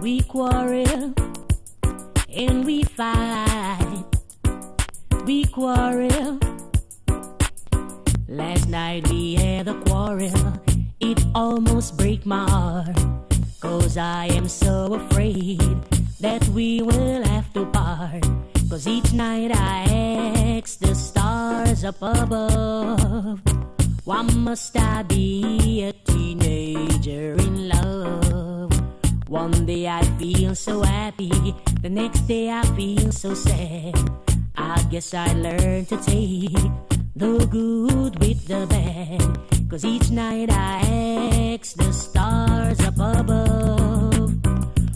We quarrel and we fight. We quarrel. Last night we had a quarrel. It almost break my heart. Cause I am so afraid that we will have to part. Cause each night I ask the stars up above. Why must I be a teenager in love? One day I feel so happy, the next day I feel so sad. I guess I learned to take the good with the bad. Cause each night I ask the stars up above.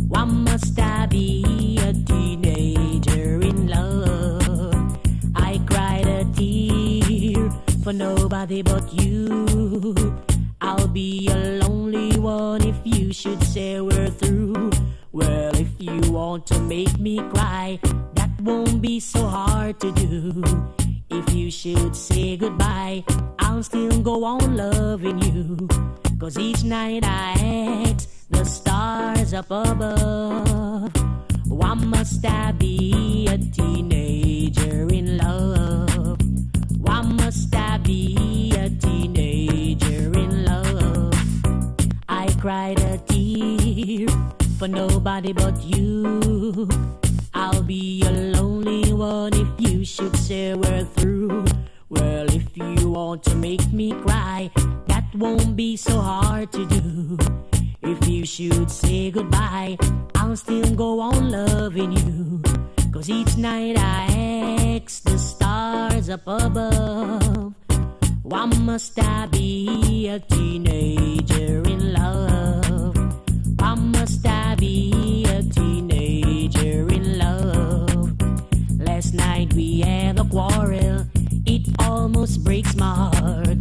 Why must I be a teenager in love? I cried a tear for nobody but you. I'll be a lonely one if you should say we're through. Well, if you want to make me cry, that won't be so hard to do. If you should say goodbye, I'll still go on loving you. Cause each night I ask the stars up above. Cried a tear for nobody but you. I'll be a lonely one if you should say we're through. Well, if you want to make me cry, that won't be so hard to do. If you should say goodbye, I'll still go on loving you. Cause each night I ask the stars up above. Why must I be a teenager a quarrel, it almost breaks my heart.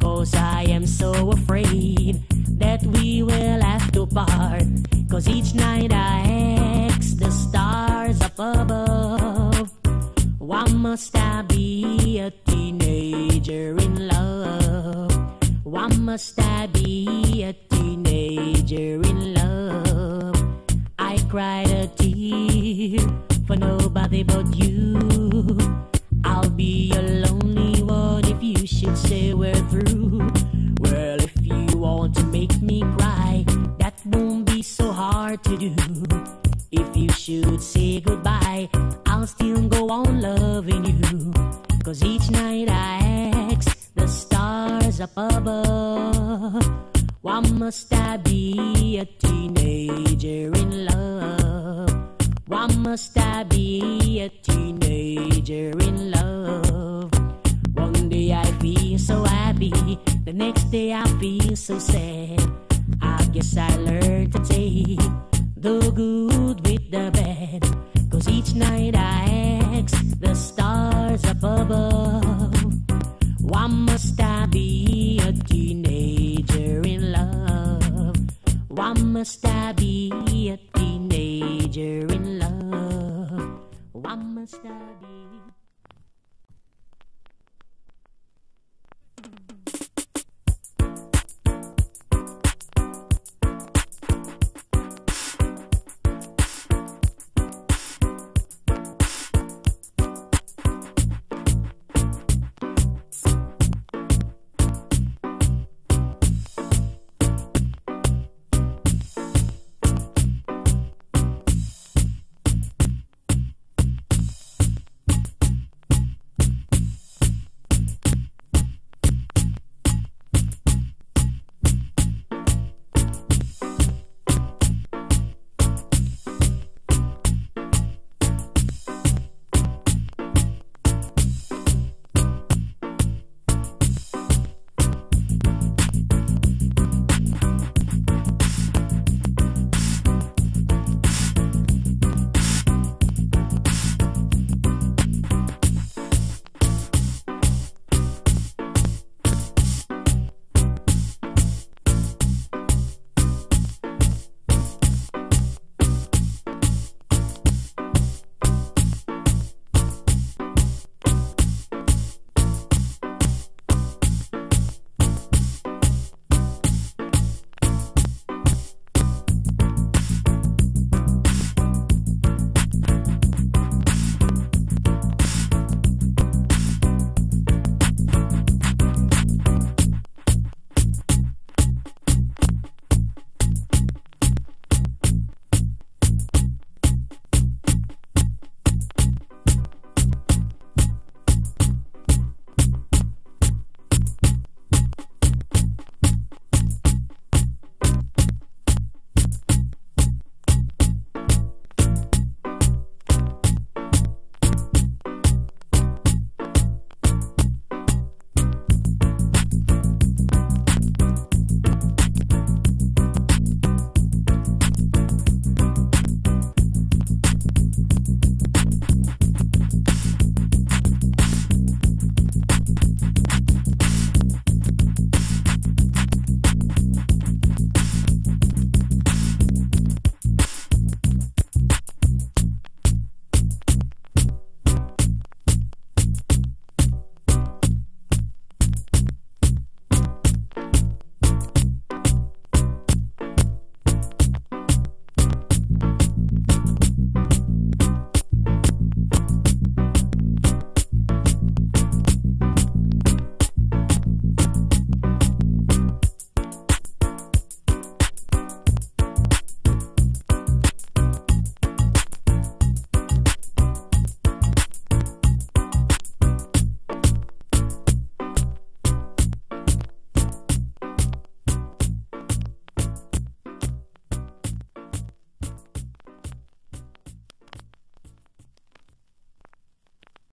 Cause I am so afraid that we will have to part. Cause each night I ask the stars up above. Why must I be a teenager in love? Why must I be a teenager in love? I cried a tear for nobody but you. Be a lonely one if you should say we're through. Well, if you want to make me cry, that won't be so hard to do. If you should say goodbye, I'll still go on loving you. Cause each night I ask the stars up above. Why must I be a teenager in love? Why must I be a teenager in love? One day I feel so happy, the next day I feel so sad. I guess I learned to take the good with the bad. Cause each night I ask the stars up above. Why must I be a teenager in love? Why must I be a